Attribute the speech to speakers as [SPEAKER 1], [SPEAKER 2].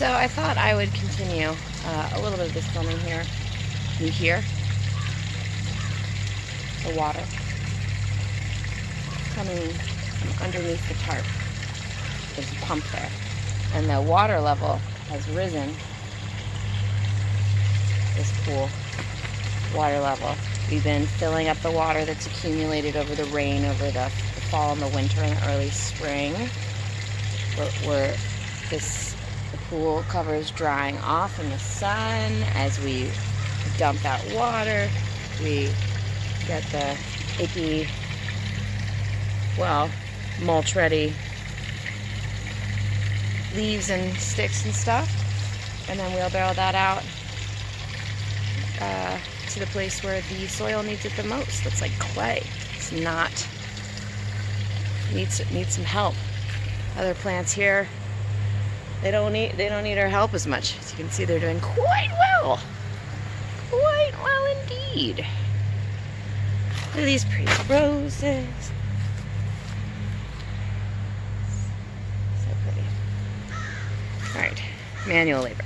[SPEAKER 1] So I thought I would continue uh, a little bit of this filming here. You hear the water coming underneath the tarp. There's a pump there. And the water level has risen. This pool water level. We've been filling up the water that's accumulated over the rain, over the, the fall and the winter and the early spring. We're, we're this the pool cover is drying off in the sun as we dump out water. We get the icky, well, mulch ready leaves and sticks and stuff. And then wheelbarrow that out uh, to the place where the soil needs it the most. That's like clay. It's not, needs, needs some help. Other plants here, they don't need, they don't need our help as much. As you can see, they're doing quite well. Quite well indeed. Look at these pretty roses. So pretty. All right, manual labor.